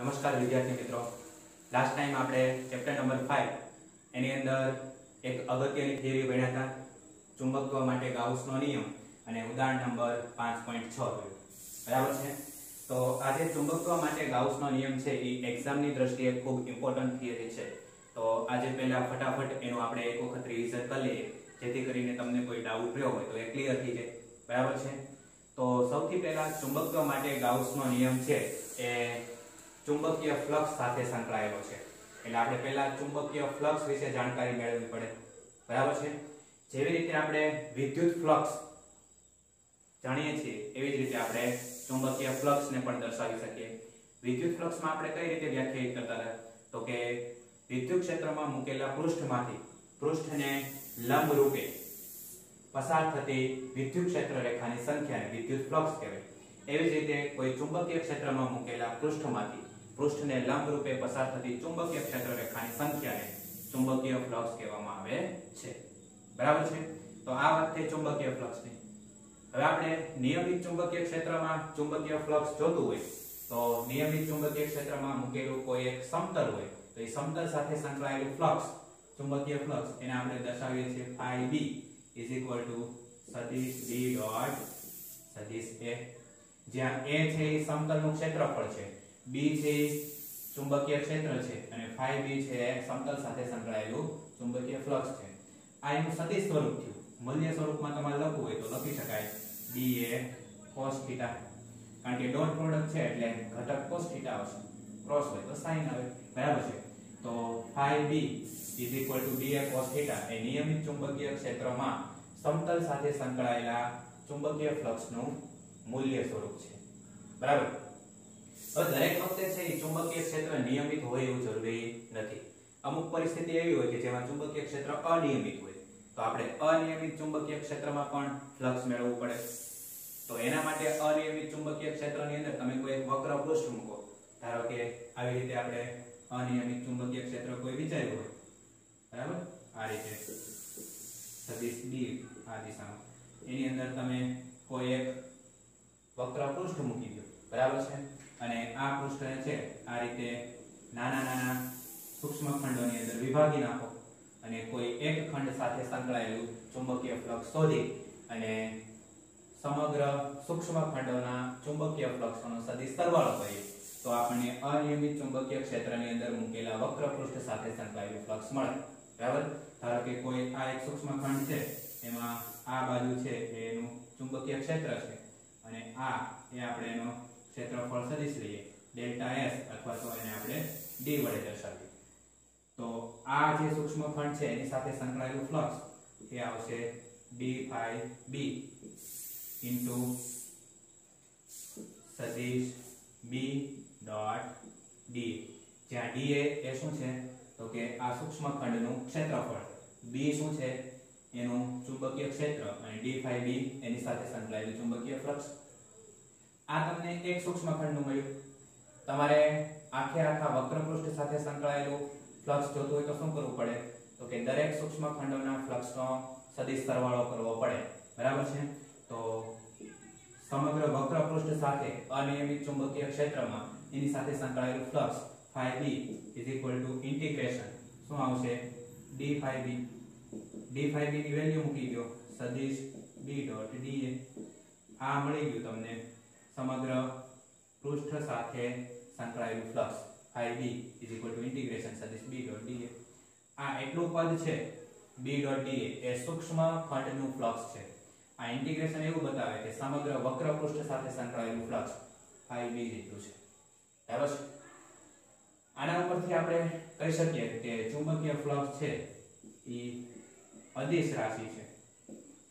નમસ્કાર વિદ્યાર્થી મિત્રો. લાસ્ટ ટાઈમ આપણે ચેપ્ટર નંબર ફાઇવ એની અંદર એક અગત્યની થિયરી ભણ્યા હતા. ચુંબકત્વ માટે ગાઉસનો નિયમ અને ઉદાહરણ નંબર પાંચ પોઈન્ટ છ બરાબર છે? તો આજે ચુંબકત્વ માટે ગાઉસનો નિયમ છે એ એક્ઝામની દ્રષ્ટિએ ખૂબ ઇમ્પોર્ટન્ટ થિયરી છે. તો આજે પહેલા ફટાફટ એનું આપણે એક વખત રિવિઝન કરી લઈએ. જેથી કરીને તમને કોઈ ડાઉટ રહ્યો હોય તો એ ક્લિયર થઈ જાય. બરાબર છે? તો સૌથી પહેલા ચુંબકત્વ માટે ગાઉસનો નિયમ છે એ ચુંબકીય ફ્લક્સ સાથે સંકળાયેલો છે. એટલે આપણે પહેલા ચુંબકીય ફ્લક્સ વિશે જાણકારી મેળવવી પડે. બરાબર છે? જેવી રીતે આપણે વિદ્યુત ફ્લક્સ જાણીએ છીએ, એવી જ રીતે આપણે ચુંબકીય ફ્લક્સને પણ દર્શાવી શકીએ. વિદ્યુત ફ્લક્સમાં આપણે કઈ રીતે વ્યાખ્યાયિત કરતા હતા? તો કે વિદ્યુત ક્ષેત્રમાં મૂકેલા પૃષ્ઠમાંથી, પૃષ્ઠને લંબ રૂપે પસાર થતી વિદ્યુત ક્ષેત્ર રેખાની સંખ્યાને વિદ્યુત ફ્લક્સ કહેવાય. એવી જ રીતે કોઈ ચુંબકીય ક્ષેત્રમાં મૂકેલા પૃષ્ઠમાંથી પૃષ્ઠને લંબ રૂપે પસાર થતી ચુંબકીય ક્ષેત્ર રેખાની સંખ્યાને ચુંબકીય ફ્લક્સ કહેવામાં આવે છે. બરાબર છે? તો આ વાત થઈ ચુંબકીય ફ્લક્સની. હવે આપણે નિયમિત ચુંબકીય ક્ષેત્રમાં ચુંબકીય ફ્લક્સ જોતું હોય, તો નિયમિત ચુંબકીય ક્ષેત્રમાં મૂકેલું કોઈ એક સમતલ હોય, તો એ સમતલ સાથે સંકળાયેલું ફ્લક્સ, ચુંબકીય ફ્લક્સ, એને આપણે દર્શાવીએ છીએ phi b is equal to સદિશ b ડોટ સદિશ a. જ્યાં a છે એ સમતલનું ક્ષેત્રફળ છે. b છે એ ચુંબકીય ક્ષેત્ર છે અને phi b છે એ સમતલ સાથે સંકળાયેલું ચુંબકીય ફ્લક્સ છે આ એનું સદિશ સ્વરૂપ થયું મૂલ્ય સ્વરૂપમાં તમારે લખવું હોય તો લખી શકાય b એ cos θ કારણ કે ડોટ પ્રોડક્ટ છે એટલે ઘટક cos θ આવશે ક્રોસ હોય તો sin આવે બરાબર છે તો phi b is equal to ba cos θ એ નિયમિત ચુંબકીય ક્ષેત્રમાં સમતલ સાથે સંકળાયેલા ચુંબકીય ફ્લક્સનું મૂલ્ય સ્વરૂપ છે બરાબર હવે દરેક વખતે છે એ ચુંબકીય ક્ષેત્ર નિયમિત હોય એવું જરૂરી નથી. અમુક પરિસ્થિતિ એવી હોય કે જેમાં ચુંબકીય ક્ષેત્ર અનિયમિત હોય. તો આપણે અનિયમિત ચુંબકીય ક્ષેત્રમાં પણ ફ્લક્સ મેળવવું પડે. તો એના માટે અનિયમિત ચુંબકીય ક્ષેત્રની અંદર તમે કોઈ એક વક્ર પૃષ્ઠ મૂકો. ધારો કે આવી રીતે આપણે અનિયમિત ચુંબકીય ક્ષેત્ર કોઈ વિચાર્યું હોય. બરાબર? આ રીતે સદિશ b આ દિશામાં. એની અંદર તમે કોઈ એક વક્ર પૃષ્ઠ મૂકી દો. બરાબર છે? અને આ પૃષ્ઠને છે, આ રીતે નાના નાના સૂક્ષ્મ ખંડોની અંદર વિભાગી નાખો અને કોઈ એક ખંડ સાથે સંકળાયેલું ચુંબકીય ફ્લક્સ શોધી અને સમગ્ર સૂક્ષ્મ ખંડોના ચુંબકીય ફ્લક્સનો સદિશ સરવાળો કરીએ. તો આપણને અનિયમિત ચુંબકીય ક્ષેત્રની અંદર મૂકેલા વક્ર પૃષ્ઠ સાથે સંકળાયેલું ફ્લક્સ મળે. બરાબર? ધારો કે કોઈ આ એક સૂક્ષ્મ ખંડ છે, એમાં આ બાજુ છે એનું ચુંબકીય ક્ષેત્ર છે અને આ એ આપણે એનો ક્ષેત્રફળ સદિશ લઈએ ડેલ્ટા s અથવા તો એને આપણે d વડે દર્શાવીએ. તો આ જે સૂક્ષ્મ ખંડ છે, એની સાથે સંકળાયેલું ફ્લક્સ એ આવશે d phi b ઇન્ટુ સદિશ b ડોટ d. જ્યાં d એ શું છે? તો કે આ સૂક્ષ્મ ખંડનું ક્ષેત્રફળ. b શું છે? એનું ચુંબકીય ક્ષેત્ર અને d phi b એની સાથે સંકળાયેલું ચુંબકીય ફ્લક્સ આ તમને એક સૂક્ષ્મ ખંડનું મળ્યું. તમારે આખે આખા વક્ર પૃષ્ઠ સાથે સંકળાયેલું ફ્લક્સ જોતું હોય તો શું કરવું પડે? તો કે દરેક સૂક્ષ્મ ખંડોના ફ્લક્સનો સદિશ સરવાળો કરવો પડે. બરાબર છે? તો સમગ્ર વક્ર પૃષ્ઠ સાથે અનિયમિત ચુંબકીય ક્ષેત્રમાં એની સાથે સંકળાયેલું flux phi b is equal to integration. શું આવશે? d phi b. d phi b ની વેલ્યુ મૂકી દો સદિશ b dot da આ મળી ગયું તમને. સમગ્ર પૃષ્ઠ સાથે સંકળાયેલું flux phi b is equal to integration સદિશ b dot da આ એટલું પદ છે, b dot da એ સૂક્ષ્મ ખંડનું ફ્લક્સ છે. આ ઇન્ટિગ્રેશન એવું બતાવે કે સમગ્ર વક્ર પૃષ્ઠ સાથે સંકળાયેલું ફ્લક્સ phi b જેટલું છે. બરાબર છે? આના ઉપરથી આપણે કહી શકીએ કે ચુંબકીય ફ્લક્સ છે, એ અદિશ રાશિ છે.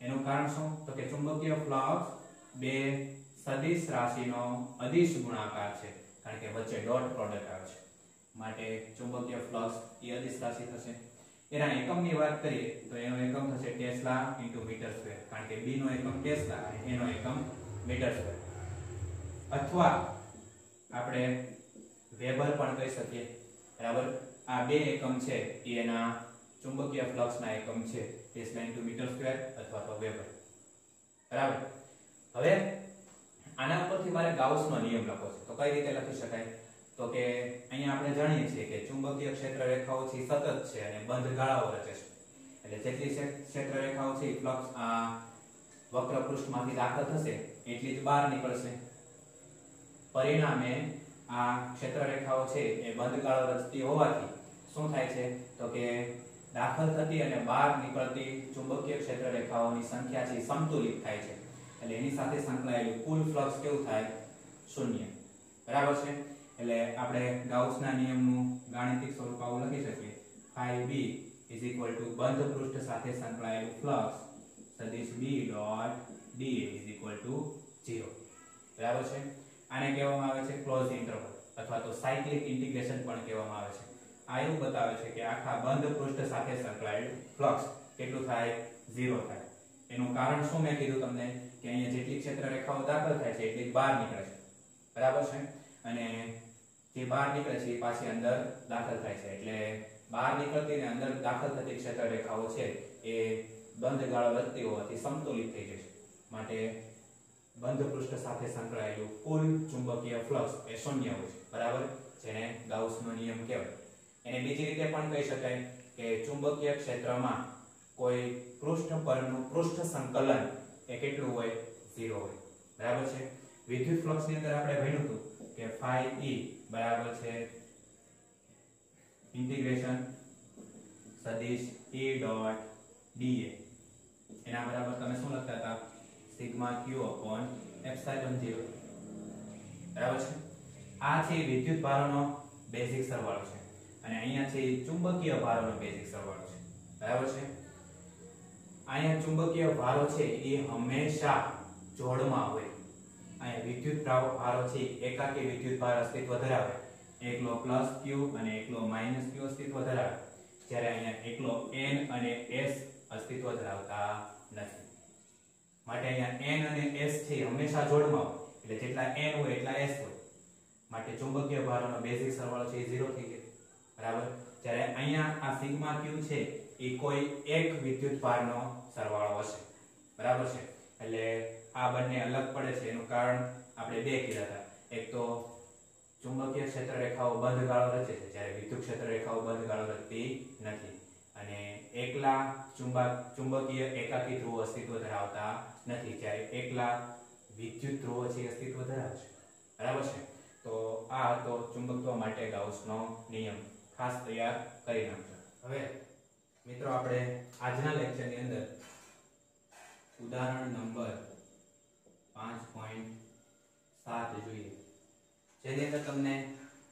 એનું કારણ શું? તો કે ચુંબકીય ફ્લક્સ બે સદિશ રાશિનો અદિશ ગુણાકાર છે, કારણ કે વચ્ચે ડોટ પ્રોડક્ટ આવે છે. માટે ચુંબકીય ફ્લક્સ એ અદિશ રાશિ થશે. એના એકમની વાત કરીએ, તો એનો એકમ થશે ટેસ્લા ઇન્ટુ મીટર સ્ક્વેર કારણ કે બી નો એકમ ટેસ્લા અને એનો એકમ મીટર સ્ક્વેર અથવા આપણે વેબર પણ કહી શકીએ. બરાબર? આ બે એકમ છે, એ એના ચુંબકીય ફ્લક્સના એકમ છે, ટેસ્લા ઇન્ટુ મીટર સ્ક્વેર અથવા તો વેબર. બરાબર? હવે આના ઉપરથી મારે ગાઉસનો નિયમ લખવો છે. તો કઈ રીતે લખી શકાય? તો કે અહીંયા આપણે જાણીએ છીએ કે ચુંબકીય ક્ષેત્ર રેખાઓ છે સતત છે અને બંધ ગાળાઓ રચે છે. એટલે જેટલી ક્ષેત્ર રેખાઓ છે ફ્લક્સ આ વક્ર પૃષ્ઠમાંથી દાખલ થશે, એટલી જ બહાર નીકળશે. પરિણામે આ ક્ષેત્ર રેખાઓ છે એ બંધ ગાળો રચતી હોવાથી શું થાય છે? તો કે દાખલ થતી અને બહાર નીકળતી ચુંબકીય ક્ષેત્ર રેખાઓની સંખ્યા છે સંતુલિત થાય છે. એટલે એની સાથે સંકળાયેલું કુલ ફ્લક્સ કેવું થાય? શૂન્ય. બરાબર છે? એટલે આપણે ગાઉસના નિયમનું ગાણિતિક સ્વરૂપ આવું લખી શકીએ. Phi B is equal to બંધ પૃષ્ઠ સાથે સંકળાયેલું ફ્લક્સ સદિશ B dot D is equal to zero બરાબર છે? આને કહેવામાં આવે છે ક્લોઝ ઇન્ટરવલ અથવા તો સાયક્લિક ઇન્ટિગ્રેશન પણ કહેવામાં આવે છે. આ એવું બતાવે છે કે આખા બંધ પૃષ્ઠ સાથે સંકળાયેલું ફ્લક્સ કેટલું થાય? ઝીરો થાય. એનું કારણ શું મેં કીધું તમને? કે અહીંયા જેટલી ક્ષેત્ર રેખાઓ દાખલ થાય છે એટલી બહાર નીકળે છે. બરાબર છે? અને જે બહાર નીકળે છે, એ પાછી અંદર દાખલ થાય છે. એટલે બહાર નીકળતી અને અંદર દાખલ થતી ક્ષેત્ર રેખાઓ છે, એ બંધ ગાળો વધતી હોવાથી સંતુલિત થઈ જશે. માટે બંધ પૃષ્ઠ સાથે સંકળાયેલું કુલ ચુંબકીય ફ્લક્સ એ શૂન્ય હોય છે. બરાબર? જેને ગાઉસનો નિયમ કહેવાય. એને બીજી રીતે પણ કહી શકાય કે ચુંબકીય ક્ષેત્રમાં કોઈ પૃષ્ઠ પરનું પૃષ્ઠ સંકલન એ કેટલું હોય? 0 હોય. બરાબર છે? વિદ્યુત ફ્લક્સની અંદર આપણે ભણ્યું હતું કે phi e બરાબર છે ઇન્ટિગ્રેશન સદિશ e ડોટ da એના બરાબર તમે શું લખતા હતા? સિગ્મા q અપોન epsilon 0 બરાબર છે? આ છે વિદ્યુત ભારોનો બેઝિક સરવાળો છે. અને અહીંયા છે ચુંબકીય ભારોનો બેઝિક સરવાળો છે. બરાબર છે? અહીંયા ચુંબકીય ભારો છે એ હંમેશા જોડમાં હોય. અહીંયા વિદ્યુત ભારો છે એકાકી વિદ્યુત ભાર અસ્તિત્વ ધરાવે. એકલો પ્લસ q અને એકલો માઇનસ q અસ્તિત્વ ધરાવે. જ્યારે અહીંયા એકલો n અને s અસ્તિત્વ ધરાવતા નથી. માટે અહીંયા n અને s છે હંમેશા જોડમાં હોય. એટલે જેટલા n હોય એટલા s હોય. માટે ચુંબકીય ભારોનો બેઝિક સરવાળો છે એ 0 થઈ ગયો. બરાબર? જ્યારે અહીંયા આ સિગ્મા q છે એ કોઈ એક વિદ્યુત ભારનો સરવાળો હશે. બરાબર છે? એટલે આ બંને અલગ પડે છે, એનું કારણ આપણે બે કીધા હતા. એક તો ચુંબકીય ક્ષેત્ર રેખાઓ બંધ ગાળો રચે છે, જ્યારે વિદ્યુત ક્ષેત્ર રેખાઓ બંધ ગાળો રચતી નથી. અને એકલા ચુંબક ચુંબકીય એકાકી ધ્રુવ અસ્તિત્વ ધરાવતા નથી, જ્યારે એકલા વિદ્યુત ધ્રુવ છે અસ્તિત્વ ધરાવે છે. બરાબર છે? તો આ હતો ચુંબકત્વ માટે ગાઉસનો નિયમ. ખાસ તૈયાર કરી નાખજો. હવે મિત્રો, આપણે આજના લેક્ચરની અંદર ઉદાહરણ નંબર પાંચ પોઈન્ટ સાત જોઈએ. જેની અંદર તમને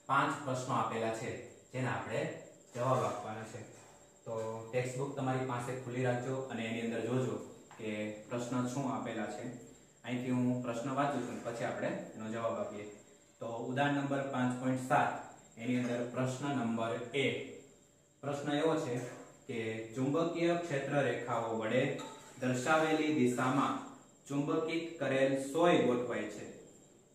પાંચ પ્રશ્નો આપેલા છે, જેના આપણે જવાબ આપવાના છે. તો ટેક્સ્ટ બુક તમારી પાસે ખુલ્લી રાખજો અને એની અંદર જોજો કે પ્રશ્ન શું આપેલા છે. અહીંથી હું પ્રશ્ન વાંચું છું, પછી આપણે એનો જવાબ આપીએ. તો ઉદાહરણ નંબર પાંચ પોઈન્ટ સાત, એની અંદર પ્રશ્ન નંબર એક. પ્રશ્ન એવો છે કે ચુંબકીય ક્ષેત્ર રેખાઓ વડે દર્શાવેલી દિશામાં ચુંબકિત કરેલ સોય ગોઠવાય છે.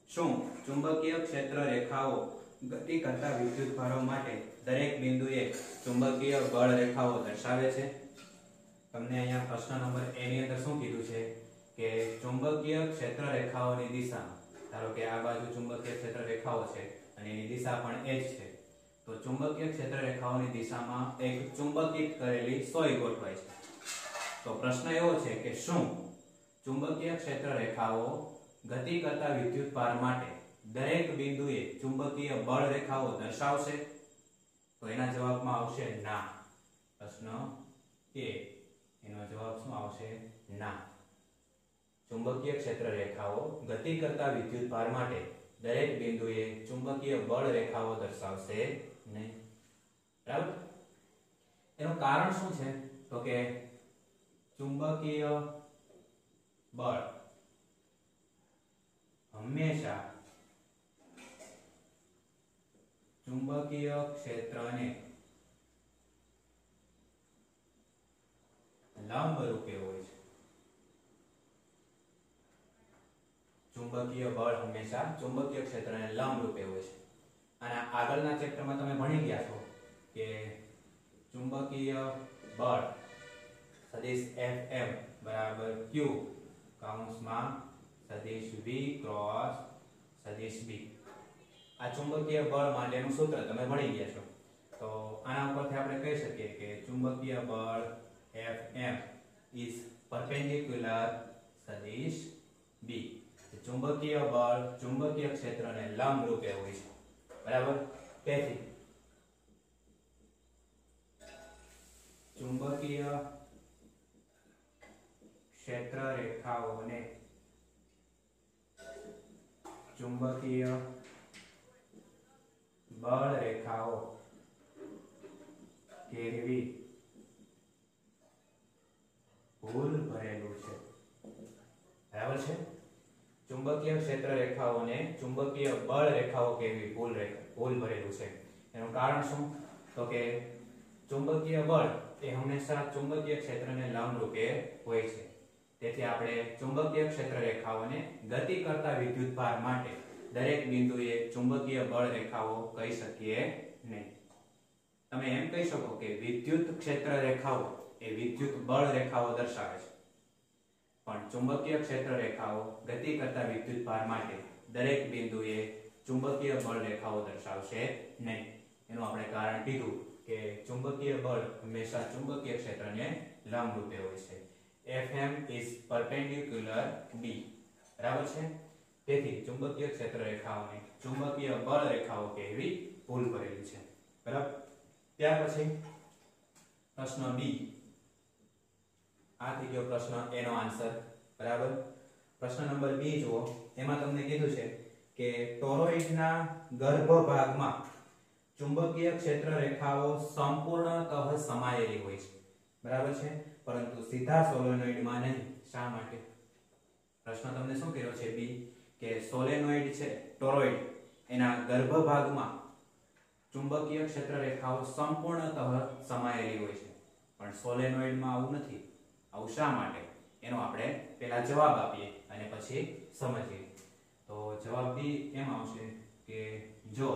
શું ચુંબકીય ક્ષેત્ર રેખાઓ ગતિ કરતા વિદ્યુત ભારો માટે દરેક બિંદુએ ચુંબકીય બળ રેખાઓ દર્શાવે છે? તમને અહીંયા પ્રશ્ન નંબર એ ની અંદર શું કીધું છે? કે ચુંબકીય ક્ષેત્ર રેખાઓની દિશા, ધારો કે આ બાજુ ચુંબકીય ક્ષેત્ર રેખાઓ છે અને એની દિશા પણ એ જ છે. તો ચુંબકીય ક્ષેત્ર રેખાઓની દિશામાં એક ચુંબકિત કરેલી સોય ગોઠવાય છે. તો પ્રશ્ન એવો છે કે શું ચુંબકીય ક્ષેત્ર રેખાઓ ગતિ કરતા વિદ્યુત ભાર માટે દરેક બિંદુએ ચુંબકીય બળ રેખાઓ દર્શાવશે? તો એના જવાબમાં આવશે ના. પ્રશ્ન એ એનો જવાબ શું આવશે? ના. ચુંબકીય ક્ષેત્ર રેખાઓ ગતિ કરતા વિદ્યુત ભાર માટે દરેક બિંદુએ ચુંબકીય બળ રેખાઓ દર્શાવશે? નહીં. બરાબર? એનું કારણ શું છે? તો કે ચુંબકીય બળ હંમેશા ચુંબકીય ક્ષેત્રને લંબ રૂપે હોય છે. ચુંબકીય બળ હંમેશા ચુંબકીય ક્ષેત્રને લંબ રૂપે હોય છે. અને આગળના ચેપ્ટરમાં તમે ભણી ગયા છો કે ચુંબકીય બળ સદિશ એમ બરાબર ક્યુ કૌંસમાં સદિશ વી ક્રોસ સદિશ બી. આ ચુંબકીય બળ માટેનું સૂત્ર તમે ભણી ગયા છો. તો આના ઉપરથી આપણે કહી શકીએ કે ચુંબકીય બળ એમ ઇઝ પરપેન્ડિક્યુલર સદિશ બી. ચુંબકીય બળ ચુંબકીય ક્ષેત્રને લંબ રૂપે હોય છે. બરાબર? તેથી ચુંબકીય ક્ષેત્ર રેખાઓને ચુંબકીય બળ રેખાઓ કેળવી ભૂલ ભરેલું છે. બરાબર છે? ચુંબકીય ક્ષેત્ર રેખાઓને ચુંબકીય બળ રેખાઓ ભૂલ રેખા ભૂલ ભરેલું છે. એનું કારણ શું? તો કે ચુંબકીય બળ એ હંમેશા ચુંબકીય ક્ષેત્રને લંબરૂપે હોય છે. તેથી આપણે ચુંબકીય ક્ષેત્ર રેખાઓને ગતિ કરતા વિદ્યુતભાર માટે દરેક બિંદુએ ચુંબકીય બળ રેખાઓ કહી શકીએ નહીં. તમે એમ કહી શકો કે વિદ્યુત ક્ષેત્ર રેખાઓ એ વિદ્યુત બળ રેખાઓ દર્શાવે છે. પણ ચુંબકીય ક્ષેત્ર રેખાઓ ગતિ કરતા વિદ્યુતભાર માટે દરેક બિંદુએ ચુંબકીય બળ રેખાઓ દર્શાવશે નહીં. એનું આપણે કારણ કીધું કે ચુંબકીય બળ હંમેશા ચુંબકીય ક્ષેત્રને લંબરૂપે હોય છે. Fm is perpendicular B. બરાબર છે? તેથી ચુંબકીય ક્ષેત્ર રેખાઓને ચુંબકીય બળ રેખાઓ કહેવી ભૂલ કરેલી છે. બરાબર? ત્યાર પછી પ્રશ્ન બી આ થઈ ગયો પ્રશ્ન એનો આન્સર બરાબર? પ્રશ્ન નંબર 2 જુઓ. એમાં તમને કીધું છે કે ટોરોઇડના ગર્ભ ભાગમાં ચુંબકીય ક્ષેત્ર રેખાઓ સંપૂર્ણતઃ સમાયેલી હોય છે. બરાબર છે? પરંતુ સીધા સોલેનોઇડમાં નહીં. શા માટે? પ્રશ્ન તમને શું કર્યો છે બી? કે સોલેનોઇડ છે ટોરોઇડ એના ગર્ભ ભાગમાં ચુંબકીય ક્ષેત્ર રેખાઓ સંપૂર્ણતઃ સમાયેલી હોય છે. પણ સોલેનોઇડમાં આવું નથી. આવું શા માટે? એનો આપણે પહેલા જવાબ આપીએ અને પછી સમજીએ. તો જવાબ બી એમ આવશે કે જો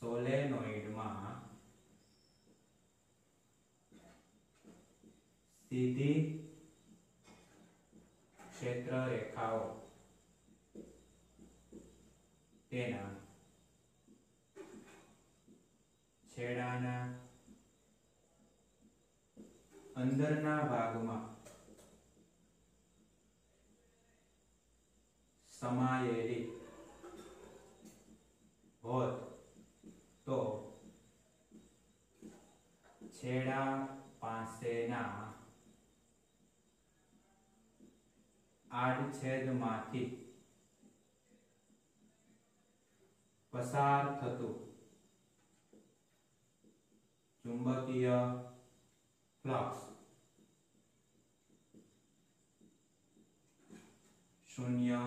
સોલેનોઇડમાં સીધી ક્ષેત્ર રેખાઓ તેના છેડાના અંદરના ભાગમાં. સમાયેલી હોત તો છેડા પાસેના આડછેદમાંથી પસાર થતું ચુંબકીય ફ્લક્સ શૂન્ય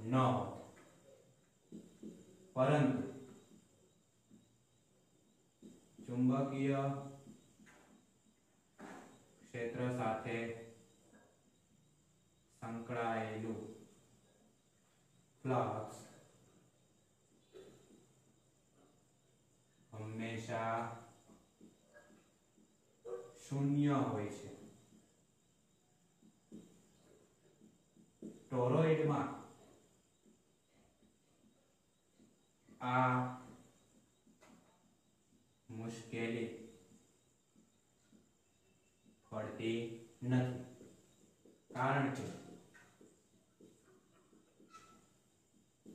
ન હોત પરંતુ ચુંબકીય ક્ષેત્ર સાથે સંકળાયેલું ફ્લક્સ હંમેશા શૂન્ય હોય છે. ટોરોઇડમાં આ મુશ્કેલી પડતી નથી. કારણ કે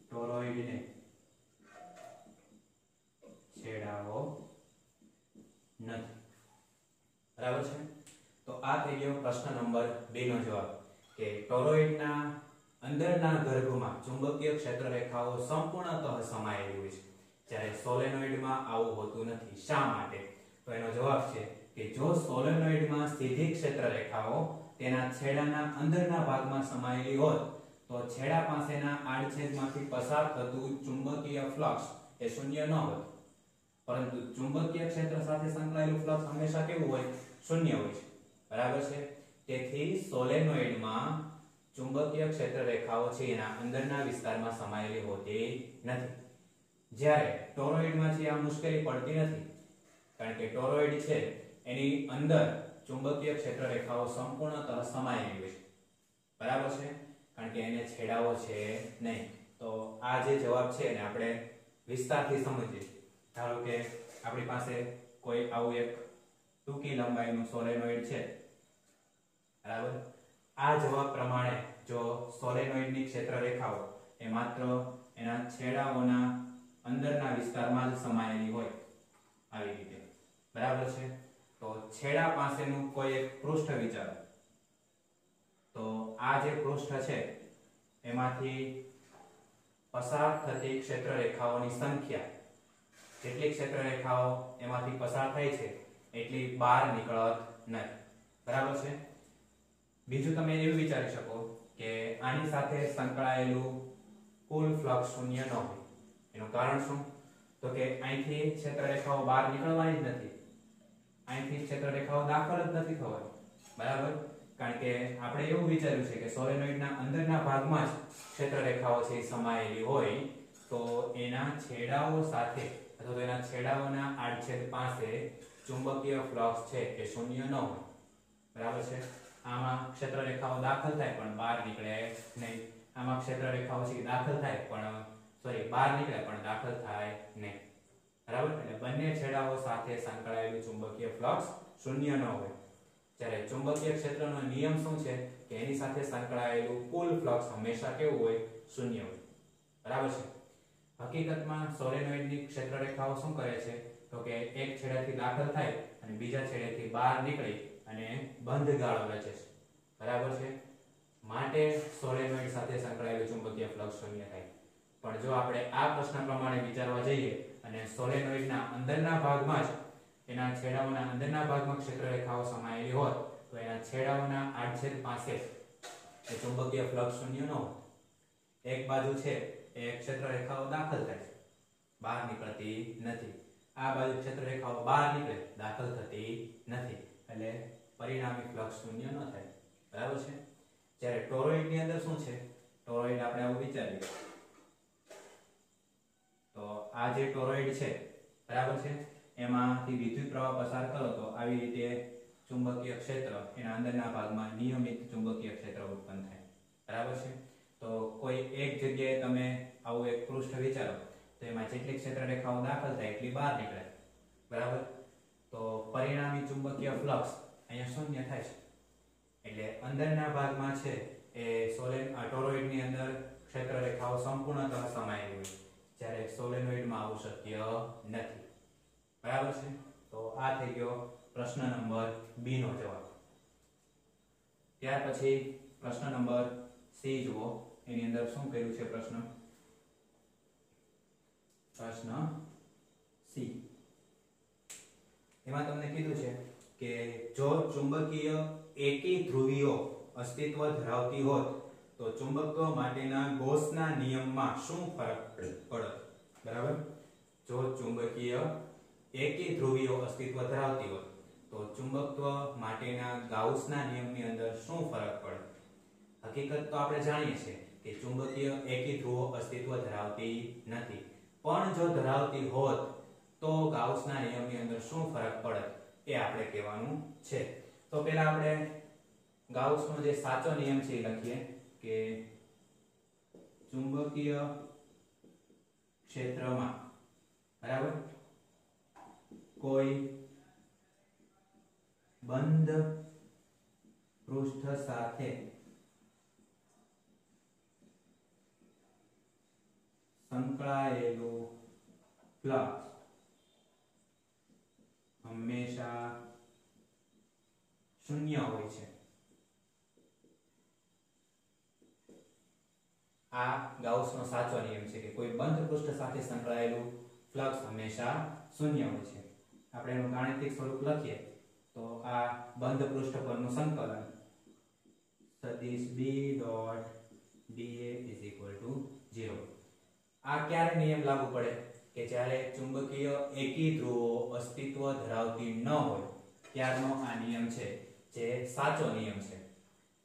ટોરોઇડને છેડાવો નથી. બરાબર છે? તો આ થઈ ગયો પ્રશ્ન નંબર 2 નો જવાબ કે ટોરોઇડના અંદરના ગર્ભમાં ચુંબકીય ક્ષેત્ર રેખાઓ સંપૂર્ણતઃ સમાયેલી હોય છે. જ્યારે સોલેનોઇડમાં આવું હોતું નથી. શા માટે? તો એનો જવાબ છે કે જો સોલેનોઇડમાં સીધી ક્ષેત્ર રેખાઓ તેના છેડાના અંદરના ભાગમાં સમાયેલી હોત, તો છેડા પાસેના આડછેદમાંથી પસાર થતું ચુંબકીય ફ્લક્સ એ શૂન્ય ન હોત. પરંતુ ચુંબકીય ક્ષેત્ર સાથે સંકળાયેલું ફ્લક્સ હંમેશા કેવું હોય? શૂન્ય હોય છે. બરાબર છે? તેથી સોલેનોઇડમાં ચુંબકીય ક્ષેત્ર રેખાઓ છે, એના અંદરના વિસ્તારમાં સમાયેલી હોતી નથી. જ્યારે ટોરોઇડમાં છે, આ મુશ્કેલી પડતી નથી. કારણ કે ટોરોઇડ છે, એની અંદર ચુંબકીય ક્ષેત્ર રેખાઓ સંપૂર્ણતઃ સમાયેલી હોય છે. બરાબર છે? કારણ કે એને છેડાવો છે નહીં. તો આ જે જવાબ છે, એને આપણે વિસ્તારથી સમજીએ. ધારો કે આપણી પાસે કોઈ આવું એક ટૂંકી લંબાઈનું સોલેનોઇડ છે. બરાબર? આ જવાબ પ્રમાણે જો સોલેનોઇડની ક્ષેત્ર રેખાઓ એ માત્ર એના છેડાઓના અંદરના વિસ્તારમાં જ સમાયેલી હોય, આવી રીતે. બરાબર છે? તો છેડા પાસેનું કોઈ એક પૃષ્ઠ વિચારો. તો આ જે પૃષ્ઠ છે, એમાંથી પસાર થતી ક્ષેત્ર રેખાઓની સંખ્યા જેટલી ક્ષેત્ર રેખાઓ એમાંથી પસાર થાય છે, એટલી બહાર નીકળત નહીં. બરાબર છે? બીજું તમે એવું વિચારી શકો કે આની સાથે સંકળાયેલું કુલ ફ્લક્સ શૂન્ય ન હોય. એનું કારણ શું? તો કે અહીંથી ક્ષેત્ર રેખાઓ બહાર નીકળવાની જ નથી. અહીંથી ક્ષેત્ર રેખાઓ દાખલ જ નથી થવાની. બરાબર? કારણ કે આપણે એવું વિચાર્યું છે કે સોલેનોઇડના અંદરના ભાગમાં જ ક્ષેત્ર રેખાઓ છે સમાયેલી હોય, તો એના છેડાઓ સાથે અથવા તો એના છેડાઓના આડછેદ પાસે ચુંબકીય ફ્લક્સ છે એ શૂન્ય ન હોય. બરાબર છે? આમાં ક્ષેત્ર રેખાઓ દાખલ થાય પણ બહાર નીકળે નહીં. આમાં ક્ષેત્ર રેખાઓ છે દાખલ થાય પણ સોરી બહાર નીકળે પણ દાખલ થાય નહીં. બરાબર? એટલે બંને છેડાઓ સાથે સંકળાયેલું ચુંબકીય ફ્લક્સ શૂન્ય ન હોય. જ્યારે ચુંબકીય ક્ષેત્રનો નિયમ શું છે? કે એની સાથે સંકળાયેલું કુલ ફ્લક્સ હંમેશા કેવું હોય? શૂન્ય હોય. બરાબર છે? હકીકતમાં સોલેનોઇડની ક્ષેત્ર રેખાઓ શું કરે છે? તો કે એક છેડેથી દાખલ થાય અને બીજા છેડેથી બહાર નીકળી અને બંધ ગાળો રચે છે. બરાબર છે? માટે સોલેનોઇડ સાથે સંકળાયેલું ચુંબકીય ફ્લક્સ શૂન્ય થાય. પણ જો આપણે આ પ્રશ્ન પ્રમાણે વિચારવા જઈએ અને સોલેનોઇડના અંદરના ભાગમાં જ એના છેડાઓના અંદરના ભાગમાં ક્ષેત્ર રેખાઓ સમાયેલી હોત, તો એના છેડાઓના આડછેદ પાસે એ ચુંબકીય ફ્લક્સ શૂન્ય ન હોત. એક બાજુ છે એ ક્ષેત્ર રેખાઓ દાખલ થાય છે. બહાર નીકળતી નથી. આ બાજુ ક્ષેત્ર રેખાઓ બહાર નીકળે, દાખલ થતી નથી. એટલે પરિણામી ફ્લક્સ શૂન્ય ન થાય. બરાબર છે? જ્યારે ટોરોઇડની અંદર શું છે? ટોરોઇડ આપણે આવું વિચારીએ. તો આ જે ટોરોઇડ છે, બરાબર છે? એમાંથી વિદ્યુત પ્રવાહ પસાર કરો તો આવી રીતે ચુંબકીય ક્ષેત્ર એના અંદરના ભાગમાં નિયમિત ચુંબકીય ક્ષેત્ર ઉત્પન્ન થાય. કોઈ એક જગ્યાએ તમે આવું એક પૃષ્ઠ વિચારો, તો એમાં જેટલી ક્ષેત્રરેખાઓ દાખલ થાય એટલી બહાર નીકળે. બરાબર? તો પરિણામી ચુંબકીય ફ્લક્સ અહીંયા શૂન્ય થાય છે. એટલે અંદરના ભાગમાં છે એ સોલેન ટોરોઇડની અંદર ક્ષેત્રરેખાઓ સંપૂર્ણતઃ સમાયેલી હોય જ્યારે સોલેનોઇડમાં આવું શક્ય નથી. બરાબર છે? તો આ થઈ ગયો પ્રશ્ન નંબર બી નો જવાબ. ત્યાર પછી પ્રશ્ન નંબર સી જુઓ. એની અંદર શું કર્યું છે પ્રશ્ન? પ્રશ્ન સી. એમાં તમને કીધું છે કે જો ચુંબકીય એકી ધ્રુવીઓ અસ્તિત્વ ધરાવતી હોત, તો ચુંબકત્વ માટેના ગોસના નિયમમાં શું ફરક પડત? બરાબર? જો ચુંબકીય એકી ધ્રુવીઓ અસ્તિત્વ ધરાવતી હોત, તો ચુંબકત્વ માટેના ગાઉસના નિયમની અંદર શું ફરક પડે? હકીકત તો આપણે જાણીએ છીએ. કે ચુંબકીય એકી ધ્રુવ અસ્તિત્વ ધરાવતી નથી. પણ જો ધરાવતી હોત, તો ગાઉસના નિયમની અંદર શું ફરક પડે એ આપણે કહેવાનું છે. તો પહેલા આપણે ગાઉસનો જે સાચો નિયમ છે એ લખીએ કે ચુંબકીય ક્ષેત્રમાં, બરાબર? કોઈ બંધ પૃષ્ઠ સાથે સંકળાયેલું ફ્લક્સ હંમેશા શૂન્ય હોય છે. આ ગાઉસનો સાચો નિયમ છે કે કોઈ બંધ પૃષ્ઠ સાથે સંકળાયેલું ફ્લક્સ હંમેશા શૂન્ય હોય છે. આપણે એનું ગાણિતિક સ્વરૂપ લખીએ તો આ બંધ પૃષ્ઠ પરનું સંકલન સદિશ dot dA is equal to 0 આ ક્યારે નિયમ લાગુ પડે? કે જ્યારે ચુંબકીય એકી ધ્રુવો અસ્તિત્વ ધરાવતી ન હોય, ત્યારનો આ નિયમ છે જે સાચો નિયમ છે.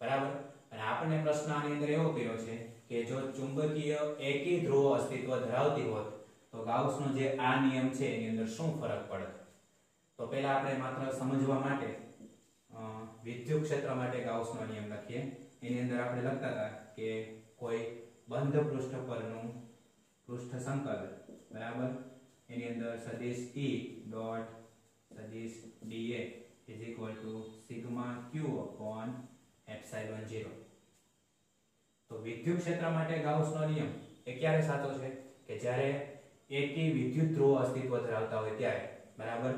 બરાબર? અને આપણને પ્રશ્ન આની અંદર એવો કર્યો છે કે જો ચુંબકીય એકી ધ્રુવો અસ્તિત્વ ધરાવતી હોત, તો ગાઉસનો જે આ નિયમ છે એની અંદર શું ફરક પડે? તો પહેલા આપણે માત્ર સમજવા માટે વિદ્યુત ક્ષેત્ર માટે ગાઉસનો નિયમ લખીએ. એની અંદર આપણે લખતા હતા કે કોઈ બંધ પૃષ્ઠ પરનું પૃષ્ઠ સંકલન બરાબર? એની અંદર સદિશ E ડોટ સદિશ dA is equal to sigma q upon epsilon 0 તો વિદ્યુત ક્ષેત્ર માટે ગાઉસનો નિયમ એ ક્યારે સાચો છે? કે જ્યારે એકી વિદ્યુત ધ્રુવ અસ્તિત્વ ધરાવતા હોય ત્યારે, બરાબર?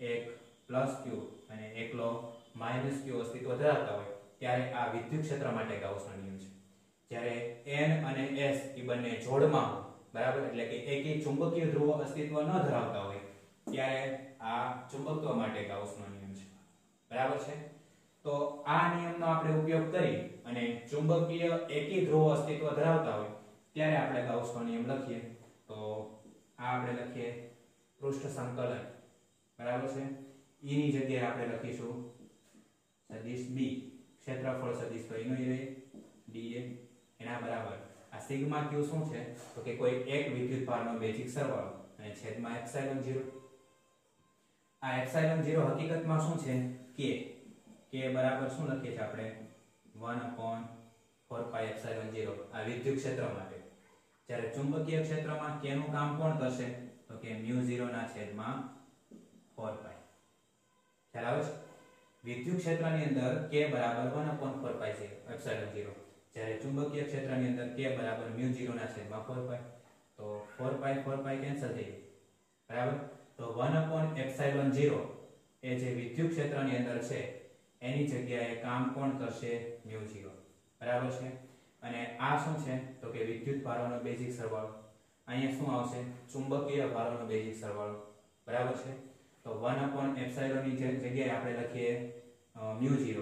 એક પ્લસ q અને એકલો માઇનસ q અસ્તિત્વ ધરાવતા હોય ત્યારે આ વિદ્યુત ક્ષેત્ર માટે ગાઉસનો નિયમ છે. જ્યારે n અને s એ બંને જોડમાં બરાબર? એટલે કે એકી ચુંબકીય ધ્રુવ અસ્તિત્વ ન ધરાવતા હોય, ત્યારે આ ચુંબકત્વ માટે ગાઉસનો નિયમ છે. બરાબર છે? તો આ નિયમનો આપણે ઉપયોગ કરી અને ચુંબકીય એકી ધ્રુવ અસ્તિત્વ ધરાવતા હોય, ત્યારે આપણે ગાઉસનો નિયમ લખીએ. તો આ આપણે લખીએ પૃષ્ઠ સંકલન. બરાબર છે? E ની જગ્યાએ આપણે લખીશું સદિશ b. ક્ષેત્રફળ સદિશ તો એનો રહે. dA એના બરાબર. આ સિગ્મા ક્યુ શું છે? તો કે કોઈ એક વિદ્યુત ભારનો બેઝિક સરવાળો. અને છેદમાં એપ્સિલોન 0 આ એપ્સિલોન 0 હકીકતમાં શું છે? કે કે બરાબર શું લખીએ છીએ આપણે? 1 upon 4 પાઈ એપ્સિલોન 0 આ વિદ્યુત ક્ષેત્ર માટે. જ્યારે ચુંબકીય ક્ષેત્રમાં કે નું કામ કોણ કરશે? તો કે મ્યુ 0 ના છેદમાં 4 પાઈ. ખ્યાલ આવે છે? વિદ્યુત ક્ષેત્રની અંદર k બરાબર 1 upon 4 પાઈ છે એપ્સિલોન 0 જ્યારે ચુંબકીય ક્ષેત્રની અંદર k બરાબર mu 0 ના છેદમાં 4 pi, તો 4 pi 4 pi કેન્સલ થઈ બરાબર? તો 1 upon epsilon 0 એ જે વિદ્યુત ક્ષેત્રની અંદર છે, એની જગ્યાએ કામ કોણ કરશે? mu 0 બરાબર છે? અને આ શું છે? તો કે વિદ્યુત ભારોનો બેઝિક સરવાળો. અહીંયા શું આવશે? ચુંબકીય ભારોનો બેઝિક સરવાળો. બરાબર છે? તો 1 upon epsilon ની જે- જગ્યાએ આપણે લખીએ 0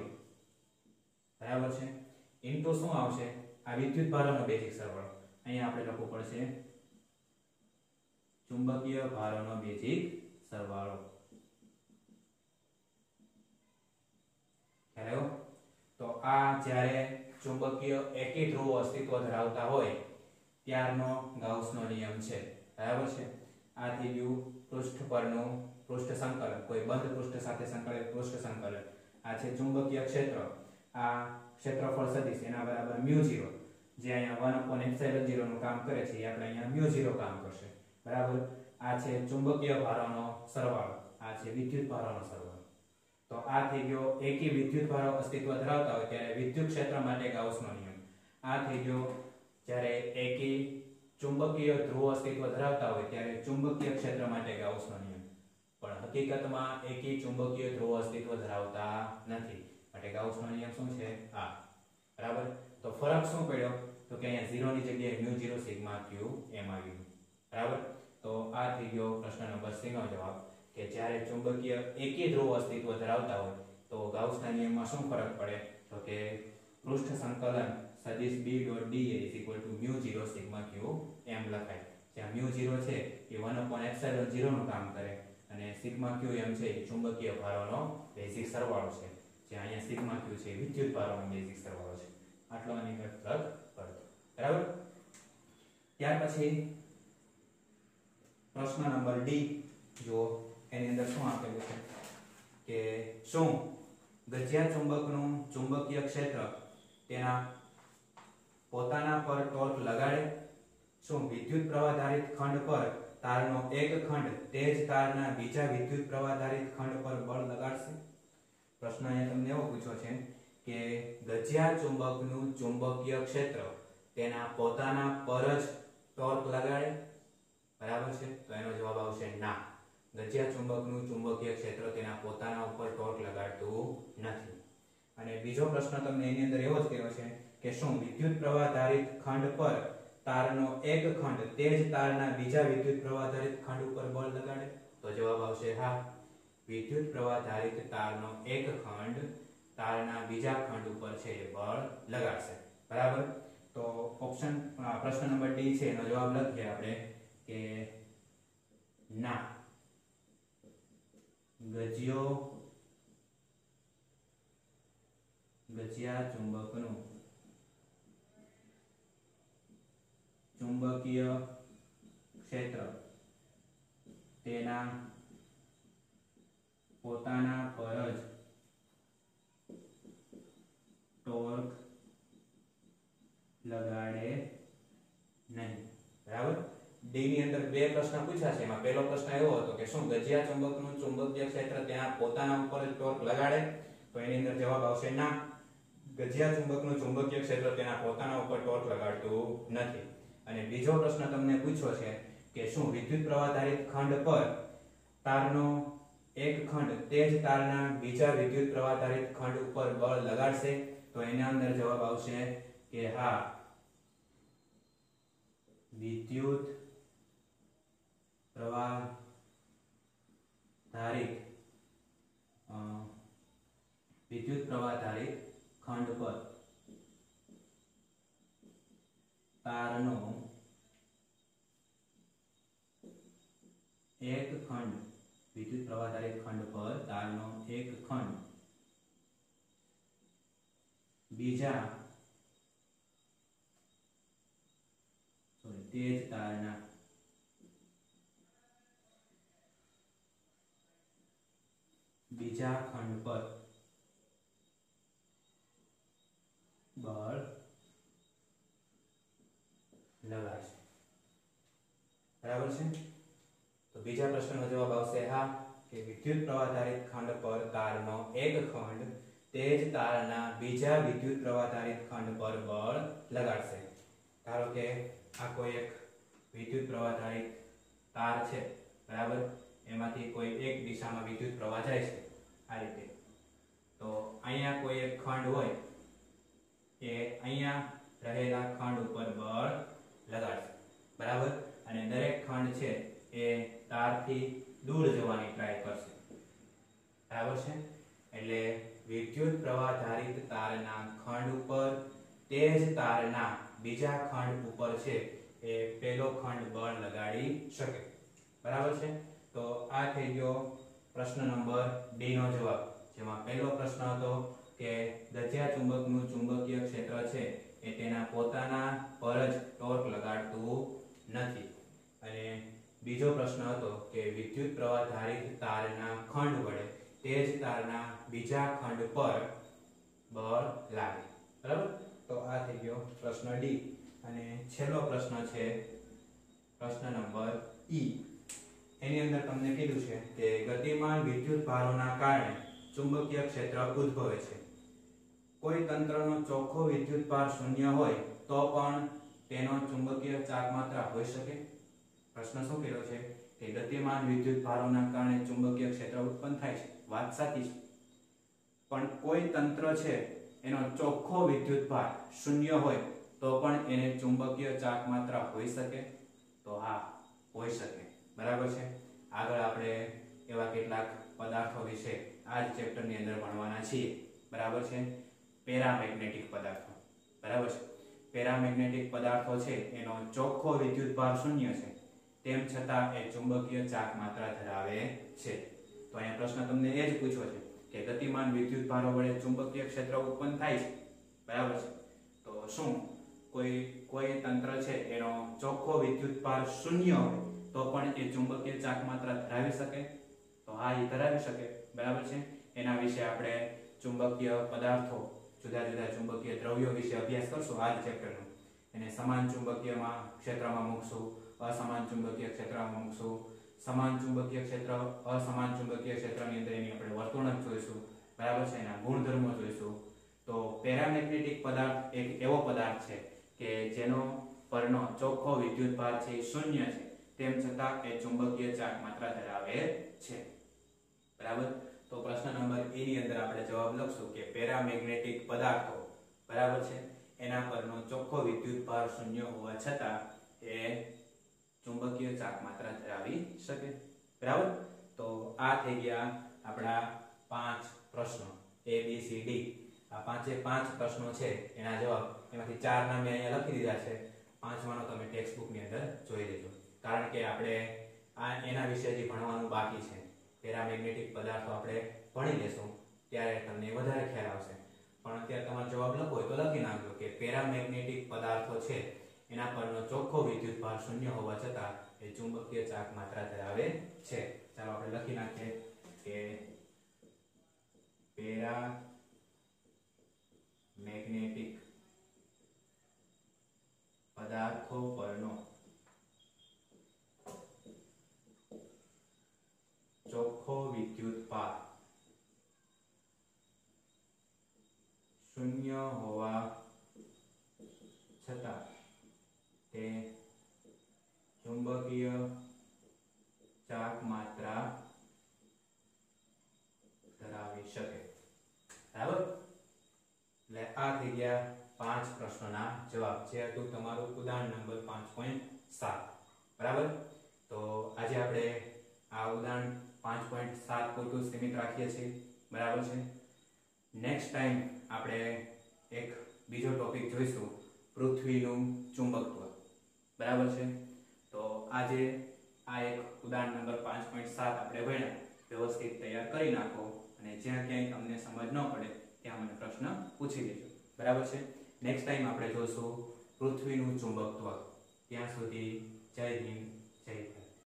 બરાબર છે? ઇન્ટુ શું આવશે? આ વિદ્યુત ભારોનો બેઝિક સરવાળો. અહીંયા આપણે લખવું પડશે ચુંબકીય ભારોનો બેઝિક સરવાળો. ખ્યાલ તો આ જ્યારે ચુંબકીય એકી ધ્રુવ અસ્તિત્વ ધરાવતા હોય, ત્યારનો ગાઉસનો નિયમ છે. બરાબર છે? આ થઈ ગયું પૃષ્ઠ પરનું પૃષ્ઠ સંકલન, કોઈ બંધ પૃષ્ઠ સાથે સંકળાયેલ પૃષ્ઠ સંકલન. આ છે ચુંબકીય ક્ષેત્ર. આ ક્ષેત્રફળ સદિશ એના બરાબર μ0 જે અહીંયા 1 upon epsilon 0 નું કામ કરે છે, એ આપણે અહીંયા μ0 કામ કરશે. બરાબર? આ છે ચુંબકીય ભારોનો સરવાળો. આ છે વિદ્યુત ભારોનો સરવાળો. તો આ થઈ ગયો એકી વિદ્યુત ભારો અસ્તિત્વ ધરાવતા હોય ત્યારે વિદ્યુત ક્ષેત્ર માટે ગાઉસનો નિયમ. આ થઈ ગયો જ્યારે એકી ચુંબકીય ધ્રુવ અસ્તિત્વ ધરાવતા હોય ત્યારે ચુંબકીય ક્ષેત્ર માટે ગાઉસનો નિયમ. પણ હકીકતમાં એકી ચુંબકીય ધ્રુવ અસ્તિત્વ ધરાવતા નથી. માટે ગાઉસનો નિયમ શું છે આ બરાબર તો ફરક શું પડ્યો તો કે અહીંયા 0 ની જગ્યાએ mu 0 સિગ્મા q એમ આવ્યું બરાબર તો આ થઈ ગયો પ્રશ્ન નંબર C નો જવાબ કે જ્યારે ચુંબકીય એકી ધ્રુવ અસ્તિત્વ ધરાવતા હોય તો ગાઉસના નિયમમાં શું ફરક પડે તો કે પૃષ્ઠ સંકલન સદિશ b dot d is equal to mu 0 sigma q એમ લખાય જ્યાં mu 0 છે એ 1 upon epsilon 0 નું કામ કરે અને સિગ્મા q એમ છે ચુંબકીય ભારોનો બેઝિક સરવાળો છે જે અહીંયા સિગ્મા ક્યુ છે, વિદ્યુત ભારોનો બેઝિક સરવાળો છે. આટલો આની અંદર ફરક પડતો. બરાબર? ત્યાર પછી પ્રશ્ન નંબર ડી જો એની અંદર શું આપેલું છે? કે શું ગજિયા ચુંબકનું ચુંબકીય ક્ષેત્ર તેના પોતાના પર ટોર્ક લગાડે? શું વિદ્યુત પ્રવાહ ધારિત ખંડ પર તારનો એક ખંડ તે જ તારના બીજા વિદ્યુત પ્રવાહ ધારિત ખંડ પર બળ લગાડશે? પ્રશ્ન અહીંયા તમને એવો પૂછ્યો છે કે ગજિયા ચુંબકનું ચુંબકીય ક્ષેત્ર તેના પોતાના પર જ ટોર્ક લગાડે? બરાબર છે? તો એનો જવાબ આવશે ના. ગજિયા ચુંબકનું ચુંબકીય ક્ષેત્ર તેના પોતાના ઉપર ટોર્ક લગાડતું નથી. અને બીજો પ્રશ્ન તમને એની અંદર એવો જ કર્યો છે કે શું વિદ્યુત પ્રવાહ ધારિત ખંડ પર તારનો એક ખંડ તે જ તારના બીજા વિદ્યુત પ્રવાહ ધારિત ખંડ ઉપર બળ લગાડે? તો જવાબ આવશે હા. વિદ્યુત પ્રવાહ ધારિત તારનો એક ખંડ તારના બીજા ખંડ ઉપર છે બળ લગાડશે. બરાબર? તો ઓપ્શન પ્રશ્ન નંબર ડી છે, એનો જવાબ લખીએ આપણે કે ના. ગજિયો, ગજિયા ચુંબકનું ચુંબકીય ક્ષેત્ર તેના પોતાના પર જ ટોર્ક લગાડે નહીં. બરાબર? ડી ની અંદર બે પ્રશ્ન પૂછ્યા છે. એમાં પહેલો પ્રશ્ન એવો હતો કે શું ગજિયા ચુંબકનું ચુંબકીય ક્ષેત્ર તેના પોતાના ઉપર જ ટોર્ક લગાડે? તો એની અંદર જવાબ આવશે ના. ગજિયા ચુંબકનું ચુંબકીય ક્ષેત્ર તેના પોતાના ઉપર ટોર્ક લગાડતું નથી. અને બીજો પ્રશ્ન તમને પૂછ્યો છે કે શું વિદ્યુત પ્રવાહ ધારિત ખંડ પર તારનો એક ખંડ તે જ તારના બીજા વિદ્યુત પ્રવાહ ધારિત ખંડ ઉપર બળ લગાડશે, તો એના અંદર જવાબ આવશે કે હા. વિદ્યુત પ્રવાહ ધારિત વિદ્યુત પ્રવાહ ધારિત ખંડ પર તારનો એક ખંડ વિદ્યુત પ્રવાહ ધારિત ખંડ પર તારનો એક ખંડ. બીજા સોરી તે તારના બીજા ખંડ પર બળ લગાડશે. બરાબર છે? બીજા પ્રશ્નનો જવાબ આવશે હા, કે વિદ્યુત પ્રવાહધારિત ખંડ પર તારનો એક ખંડ તે જ તારના બીજા વિદ્યુત પ્રવાહધારિત ખંડ પર બળ લગાડશે. ધારો કે આ કોઈ એક વિદ્યુત પ્રવાહધારિત તાર છે, બરાબર? એમાંથી કોઈ એક દિશામાં વિદ્યુત પ્રવાહ જાય છે, આ રીતે. તો અહીંયા કોઈ એક ખંડ હોય, એ અહીંયા રહેલા ખંડ ઉપર બળ લગાડશે, બરાબર? અને દરેક ખંડ છે એ તારથી દૂર જવાની ટ્રાય કરશે. બરાબર છે? એટલે વિદ્યુત પ્રવાહ ધારિત તારના ખંડ ઉપર તે જ તારના બીજા ખંડ ઉપર છે એ પેલો ખંડ બળ લગાડી શકે. બરાબર છે? તો આ થઈ ગયો પ્રશ્ન નંબર ડી નો જવાબ. જેમાં પહેલો પ્રશ્ન હતો કે દજિયા ચુંબકનું ચુંબકીય ક્ષેત્ર છે એ તેના પોતાના પર જ ટોર્ક લગાડતું નથી. અને બીજો પ્રશ્ન હતો કે વિદ્યુત પ્રવાહ ધારિત તારના ખંડ વડે તે જ તારના બીજા ખંડ પર બળ લાગે. બરાબર? તો આ થઈ ગયો પ્રશ્ન ડી અને છેલ્લો પ્રશ્ન છે પ્રશ્ન નંબર ઈ એની અંદર તમને કીધું છે કે ગતિમાન વિદ્યુત ભારોના કારણે ચુંબકીય ક્ષેત્ર ઉદ્ભવે છે. કોઈ તંત્રનો ચોખ્ખો વિદ્યુત ભાર શૂન્ય હોય તો પણ તેનો ચુંબકીય ચાકમાત્રા હોઈ શકે? પ્રશ્ન શું કર્યો છે? કે ગતિમાન વિદ્યુત ભારોના કારણે ચુંબકીય ક્ષેત્ર ઉત્પન્ન થાય છે. વાત સાચી છે. પણ કોઈ તંત્ર છે, એનો ચોખ્ખો વિદ્યુત ભાર શૂન્ય હોય, તો પણ એને ચુંબકીય ચાકમાત્રા હોઈ શકે? તો હા, હોઈ શકે. બરાબર છે? આગળ આપણે એવા કેટલાક પદાર્થો વિશે આ જ ચેપ્ટરની અંદર ભણવાના છીએ. બરાબર છે? પેરામેગ્નેટિક પદાર્થો. બરાબર છે? પેરામેગ્નેટિક પદાર્થો છે, એનો ચોખ્ખો વિદ્યુત ભાર શૂન્ય છે. તેમ છતાં એ ચુંબકીય ચાક માત્રા ધરાવે છે. તો અહીંયા પ્રશ્ન તમને એ જ પૂછ્યો છે કે ગતિમાન વિદ્યુત ભારો વડે ચુંબકીય ક્ષેત્ર ઉત્પન્ન થાય છે? બરાબર છે. તો શું કોઈ કોઈ તંત્ર છે એનો ચોખ્ખો વિદ્યુત ભાર શૂન્ય હોય તો પણ એ ચુંબકીય ચાક માત્રા ધરાવી શકે? તો હા એ ધરાવી શકે. બરાબર છે. એના વિશે આપણે ચુંબકીય પદાર્થો, જુદા જુદા ચુંબકીય દ્રવ્યો વિશે અભ્યાસ કરશું આ ચેપ્ટરનો એને સમાન ચુંબકીયમાં ક્ષેત્રમાં મૂકશું. અસમાન ચુંબકીય ક્ષેત્રમાં મૂકશું. સમાન ચુંબકીય ક્ષેત્ર, અસમાન ચુંબકીય ક્ષેત્રની અંદર એની આપણે વર્તુણક જોઈશું. બરાબર છે? એના ગુણધર્મો જોઈશું. તો પેરામેગ્નેટિક પદાર્થ એક એવો પદાર્થ છે કે જેનો પરનો ચોખ્ખો વિદ્યુત ભાર છે શૂન્ય છે. તેમ છતાં એ ચુંબકીય ચાર્જ માત્રા ધરાવે છે. બરાબર? તો પ્રશ્ન નંબર એ ની અંદર આપણે જવાબ લખશું કે પેરામેગ્નેટિક પદાર્થો, બરાબર છે? એના પરનો ચોખ્ખો વિદ્યુત ભાર શૂન્ય હોવા છતાં એ ચુંબકીય ચાક માત્રા ધરાવી શકે. બરાબર? તો આ થઈ ગયા આપણા પાંચ પ્રશ્નો. એ બી સી ડી આ પાંચે પાંચ પ્રશ્નો છે. એના જવાબ એમાંથી ચાર નામ મેં અહીંયા લખી દીધા છે. પાંચમાનો તમે ટેક્સ્ટ બુકની અંદર જોઈ લેજો. કારણ કે આપણે આ એના વિશે જે ભણવાનું બાકી છે. પેરામેગ્નેટિક પદાર્થો આપણે ભણી લેશું. ત્યારે તમને વધારે ખ્યાલ આવશે. પણ અત્યારે તમારે જવાબ લખો હોય તો લખી નાખજો કે પેરામેગ્નેટિક પદાર્થો છે. એના પરનો ચોખ્ખો વિદ્યુત ભાર શૂન્ય હોવા છતાં એ ચુંબકીય ચાક માત્રા ધરાવે છે. ચાલો આપણે લખી નાખીએ કે પેરા મેગ્નેટિક પદાર્થો પરનો ચોખ્ખો વિદ્યુત શૂન્ય હોવા છતાં તે ચુંબકીય ચાક માત્રા ધરાવી શકે. બરાબર? એટલે આ થઈ ગયા પાંચ પ્રશ્નોના જવાબ. જે હતું તમારું ઉદાહરણ નંબર પાંચ પોઈન્ટ સાત. બરાબર? તો આજે આપણે આ ઉદાહરણ પાંચ પોઈન્ટ સાત પૂરતું સીમિત રાખીએ છીએ. બરાબર છે? નેક્સ્ટ ટાઈમ આપણે એક બીજો ટોપિક જોઈશું. પૃથ્વીનું ચુંબકત્વ. બરાબર છે? તો આજે આ એક ઉદાહરણ નંબર પાંચ પોઈન્ટ સાત આપણે ભણ્યા. વ્યવસ્થિત તૈયાર કરી નાખો અને જ્યાં ક્યાંય તમને સમજ ન પડે ત્યાં મને પ્રશ્ન પૂછી દેજો બરાબર છે? નેક્સ્ટ ટાઈમ આપણે જોઈશું પૃથ્વીનું ચુંબકત્વ. ત્યાં સુધી જય હિન્દ